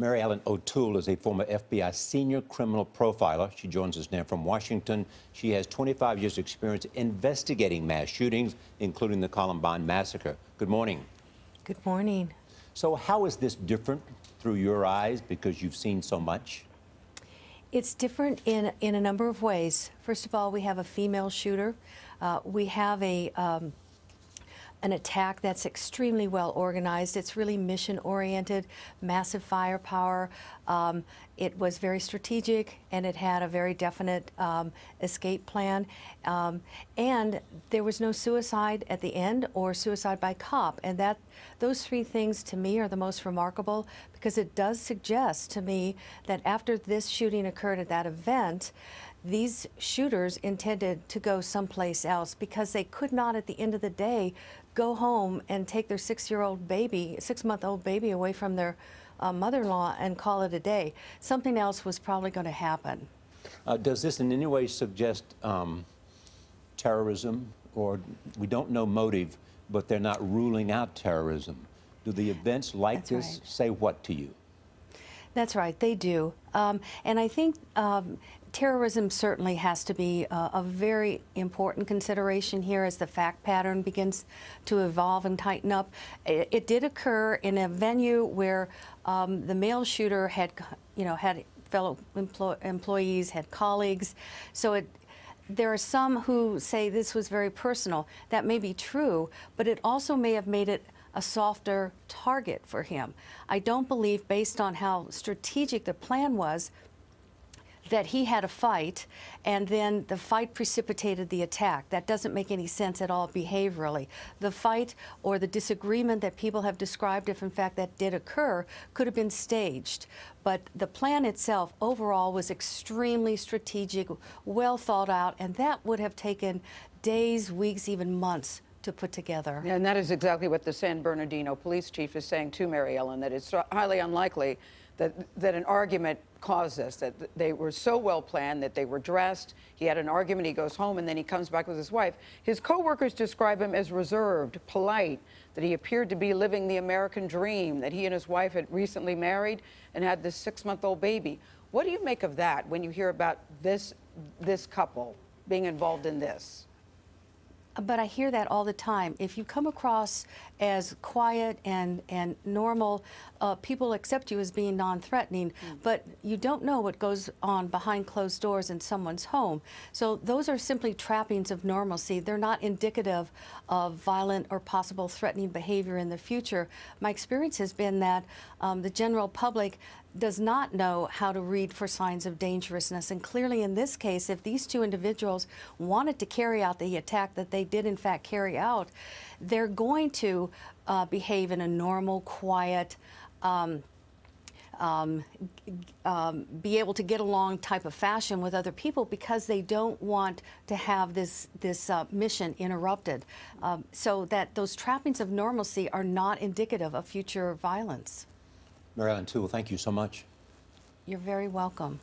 Mary Ellen O'Toole is a former FBI senior criminal profiler. She joins us now from Washington. She has 25 years' experience investigating mass shootings, including the Columbine massacre. Good morning. Good morning. So, how is this different through your eyes because you've seen so much? It's different in, in a number of ways. First of all, we have a female shooter. Uh, we have a um, an attack that's extremely well organized. It's really mission oriented, massive firepower. Um, it was very strategic and it had a very definite um, escape plan. Um, and there was no suicide at the end or suicide by cop. And that those three things to me are the most remarkable because it does suggest to me that after this shooting occurred at that event, these shooters intended to go someplace else because they could not, at the end of the day, go home and take their six-year-old baby, six-month-old baby away from their uh, mother-in-law and call it a day. Something else was probably going to happen. Uh, does this in any way suggest um, terrorism, or we don't know motive, but they're not ruling out terrorism? Do the events like That's this right. say what to you? That's right, they do. Um, and I think um, terrorism certainly has to be a, a, very important consideration here as the fact pattern begins to evolve and tighten up. It, it did occur in a venue where um, the male shooter had, you know, had fellow employ employees, had colleagues. So it, there are some who say this was very personal. That may be true, but it also may have made it a softer target for him. I don't believe, based on how strategic the plan was, that he had a fight and then the fight precipitated the attack. That doesn't make any sense at all behaviorally. The fight or the disagreement that people have described, if in fact that did occur, could have been staged. But the plan itself overall was extremely strategic, well thought out, and that would have taken days, weeks, even months to put together. And that is exactly what the San Bernardino police chief is saying to Mary Ellen, that it's highly unlikely that, that an argument caused this, that they were so well planned that they were dressed. He had an argument, he goes home, and then he comes back with his wife. His coworkers describe him as reserved, polite, that he appeared to be living the American dream, that he and his wife had recently married and had this six-month-old baby. What do you make of that when you hear about this, this couple being involved in this? But I hear that all the time. If you come across as quiet and, and normal, uh, people accept you as being non-threatening, mm. but you don't know what goes on behind closed doors in someone's home. So those are simply trappings of normalcy. They're not indicative of violent or possible threatening behavior in the future. My experience has been that um, the general public does not know how to read for signs of dangerousness. And clearly in this case, if these two individuals wanted to carry out the attack that they did in fact carry out, they're going to uh, behave in a normal, quiet, um, um, um, be able to get along type of fashion with other people because they don't want to have this this uh, mission interrupted. Um, so that those trappings of normalcy are not indicative of future violence. Mary Ellen O'Toole, thank you so much. You're very welcome.